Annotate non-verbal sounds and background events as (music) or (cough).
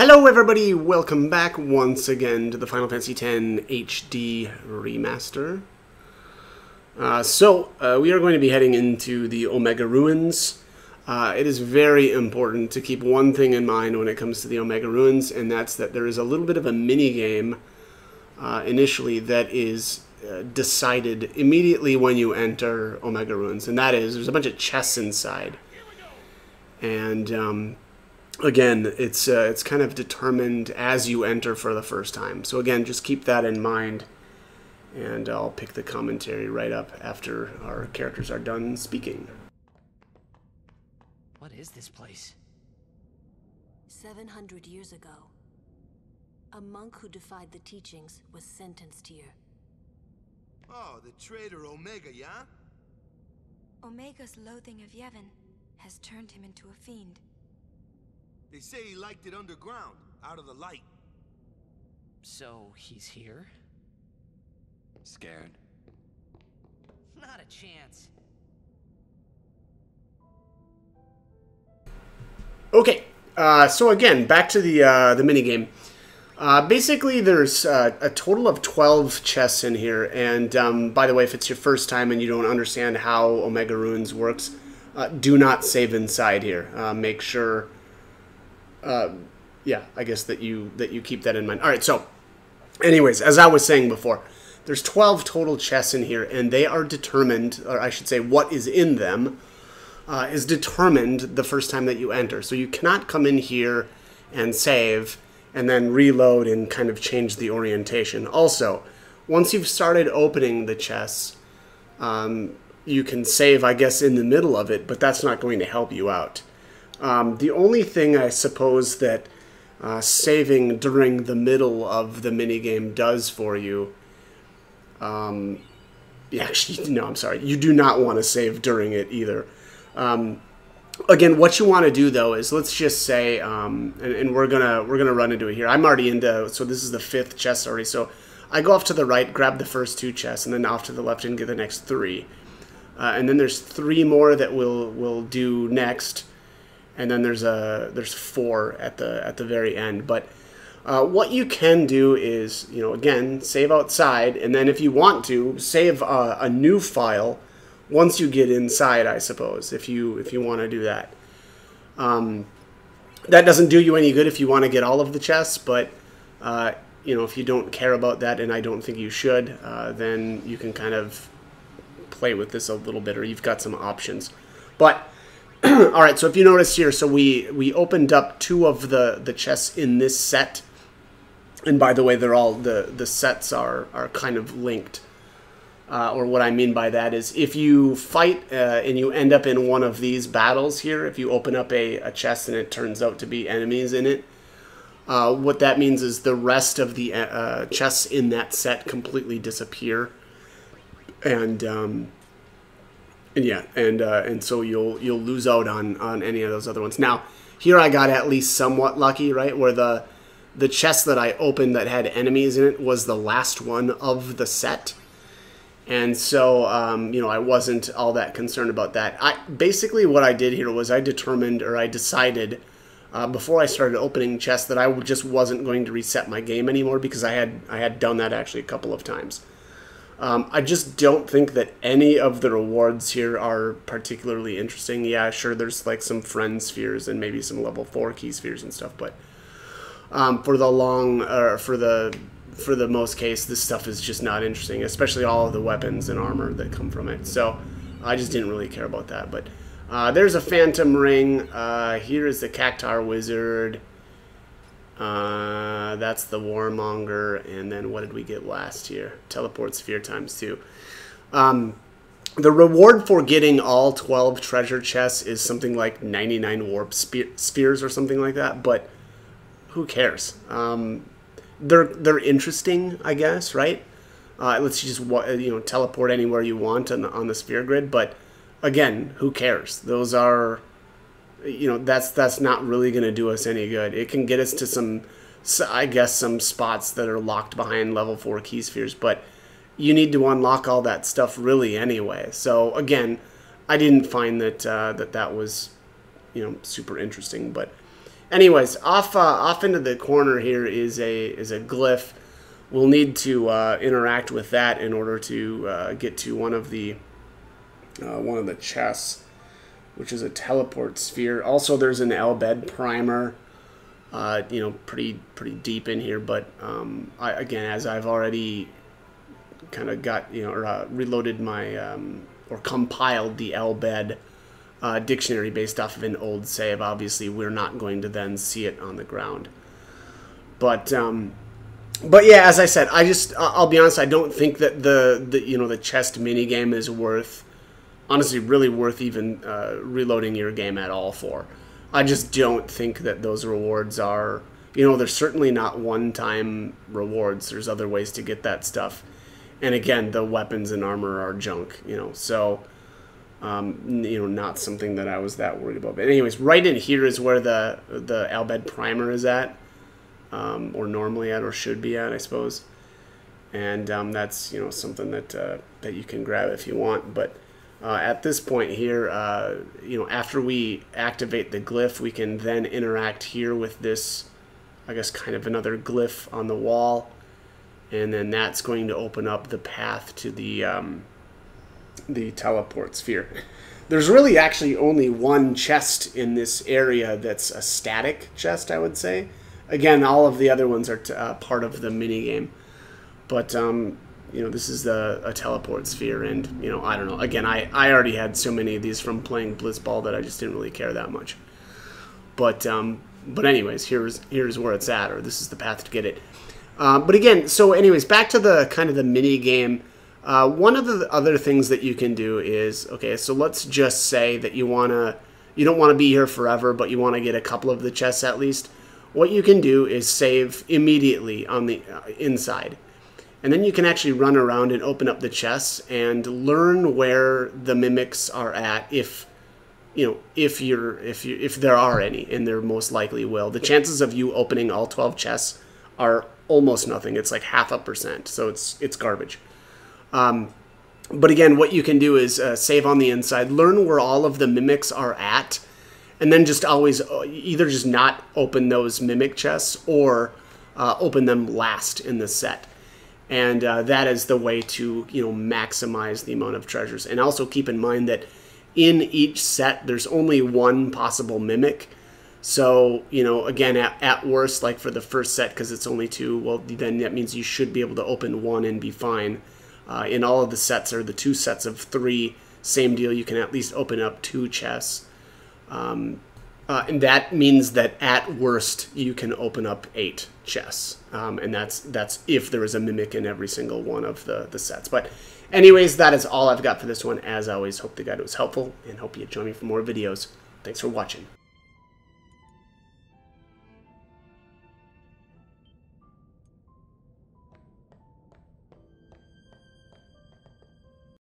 Hello everybody, welcome back once again to the Final Fantasy X HD Remaster. Uh, so, uh, we are going to be heading into the Omega Ruins. Uh, it is very important to keep one thing in mind when it comes to the Omega Ruins, and that's that there is a little bit of a mini-game uh, initially that is uh, decided immediately when you enter Omega Ruins, and that is there's a bunch of chests inside. And um, again, it's uh, it's kind of determined as you enter for the first time. So again, just keep that in mind, and I'll pick the commentary right up after our characters are done speaking. What is this place? 700 years ago, a monk who defied the teachings was sentenced here. Oh, the traitor Omega, yeah? Omega's loathing of Yevon has turned him into a fiend. They say he liked it underground, out of the light. So, he's here? Scared? Not a chance. Okay, uh, so again, back to the uh, the mini game. Uh, basically, there's uh, a total of 12 chests in here, and um, by the way, if it's your first time and you don't understand how Omega Ruins works, uh, do not save inside here. Uh, make sure, uh, yeah, I guess that you that you keep that in mind. All right, so, anyways, as I was saying before, there's 12 total chests in here, and they are determined, or I should say, what is in them uh, is determined the first time that you enter. So you cannot come in here and save and then reload and kind of change the orientation. Also, once you've started opening the chests, um, you can save, I guess, in the middle of it, but that's not going to help you out. Um, the only thing I suppose that uh, saving during the middle of the minigame does for you, um, (laughs) actually, no, I'm sorry, you do not want to save during it either. Um, again, what you want to do though is let's just say, um, and, and, we're gonna we're gonna run into it here. I'm already into so this is the fifth chest already. So I go off to the right, grab the first two chests, and then off to the left and get the next three. Uh, and then there's three more that we'll we'll do next, and then there's a there's four at the at the very end. But uh, what you can do is you know again save outside, and then if you want to save a, a new file once you get inside, I suppose, if you if you want to do that. Um, that doesn't do you any good if you want to get all of the chests, but uh, you know if you don't care about that, and I don't think you should, uh, then you can kind of play with this a little bit, or you've got some options. But (clears throat) all right, so if you notice here, so we we opened up two of the the chests in this set, and by the way, they're all the the sets are are kind of linked. Uh, or what I mean by that is if you fight uh, and you end up in one of these battles here, if you open up a, a chest and it turns out to be enemies in it, uh, what that means is the rest of the uh, chests in that set completely disappear, and um, and yeah, and uh, and so you'll you'll lose out on on any of those other ones. Now here I got at least somewhat lucky, right? Where the the chest that I opened that had enemies in it was the last one of the set and so um, you know I wasn't all that concerned about that. I basically what I did here was I determined or I decided uh, before I started opening chests that I just wasn't going to reset my game anymore because I had I had done that actually a couple of times. Um, I just don't think that any of the rewards here are particularly interesting. Yeah, sure, there's like some friend spheres and maybe some level four key spheres and stuff, but um, for the long or uh, for the for the most case, this stuff is just not interesting, especially all of the weapons and armor that come from it. So I just didn't really care about that. But uh, there's a Phantom Ring. Uh, here is the Cactuar Wizard. Uh, that's the Warmonger. And then what did we get last year? Teleport Sphere times two. Um, the reward for getting all 12 treasure chests is something like 99 warp spheres or something like that, but who cares? Um, they're they're interesting, I guess, right? Uh, lets just you know teleport anywhere you want on the, on the sphere grid, but again, who cares? Those are you know that's that's not really going to do us any good. It can get us to some I guess some spots that are locked behind level 4 key spheres, but you need to unlock all that stuff really anyway. So again, I didn't find that uh, that that was you know super interesting, but anyways, off uh, off into the corner here is a is a glyph. We'll need to uh, interact with that in order to uh, get to one of the uh, one of the chests, which is a teleport sphere. Also, there's an Al Bhed primer. Uh, you know, pretty pretty deep in here, but um, I, again, as I've already kind of got you know or uh, reloaded my um, or compiled the Al Bhed uh, dictionary based off of an old save. Obviously, we're not going to then see it on the ground. But um, but yeah, as I said, I just I'll be honest. I don't think that the, the you know the chest mini game is worth honestly really worth even uh, reloading your game at all for. I just don't think that those rewards are you know they're certainly not one time rewards. There's other ways to get that stuff. And again, the weapons and armor are junk, you know. So um, you know, not something that I was that worried about. But anyways, right in here is where the the Al Bhed primer is at, um, or normally at, or should be at, I suppose. And um, that's you know something that uh, that you can grab if you want. But uh, at this point here, uh, you know, after we activate the glyph, we can then interact here with this, I guess, kind of another glyph on the wall, and then that's going to open up the path to the um, the teleport sphere. There's really actually only one chest in this area that's a static chest, I would say. Again, all of the other ones are uh, part of the mini game, but um, you know this is the a teleport sphere, and you know I don't know. Again, I I already had so many of these from playing Blitzball that I just didn't really care that much. But um, but anyways, here's here's where it's at, or this is the path to get it. Uh, but again, so anyways, back to the kind of the mini game uh, one of the other things that you can do is okay. So let's just say that you wanna you don't want to be here forever, but you want to get a couple of the chests at least. What you can do is save immediately on the uh, inside, and then you can actually run around and open up the chests and learn where the mimics are at if you know if you're if you if there are any and there most likely will. The chances of you opening all 12 chests are almost nothing. It's like half a percent. So it's it's garbage. Um, but again, what you can do is uh, save on the inside, learn where all of the mimics are at, and then just always uh, either just not open those mimic chests or uh, open them last in the set. And uh, that is the way to you know maximize the amount of treasures. And also keep in mind that in each set there's only one possible mimic. So you know again at, at worst like for the first set because it's only two, well then that means you should be able to open one and be fine uh, in all of the sets or the two sets of three, same deal. You can at least open up two chests. Um, uh, and that means that at worst you can open up eight chests, um, and that's that's if there is a mimic in every single one of the the sets. But, anyways, that is all I've got for this one. As always, hope the guide was helpful, and hope you join me for more videos. Thanks for watching.